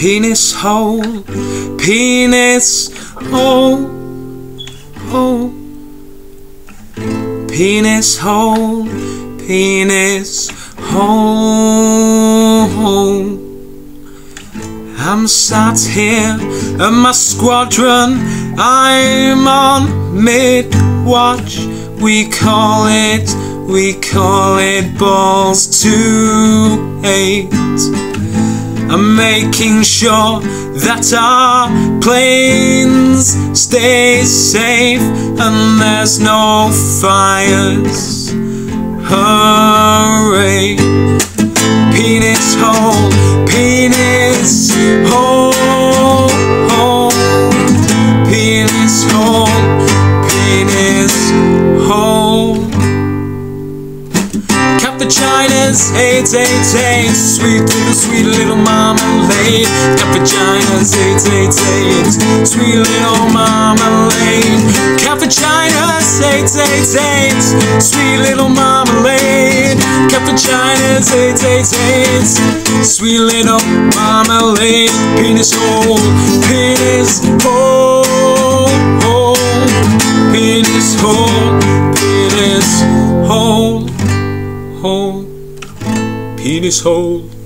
penis hole, penis hole, hole, penis hole, penis hole. I'm sat here at my squadron. I'm on mid watch. We call it, we call it balls to eight. I'm making sure that our planes stay safe and there's no fires. Hooray! Vaginas, eight, eight, eight. Sweet little, sweet little marmalade. Cat vaginas, eight, eight, eight. Sweet little marmalade. Cat vaginas, eight, eight, eight. Sweet little marmalade. Cat vaginas, eight, eight, eight. Sweet little marmalade. Penis hole, penis hole, penis his hole.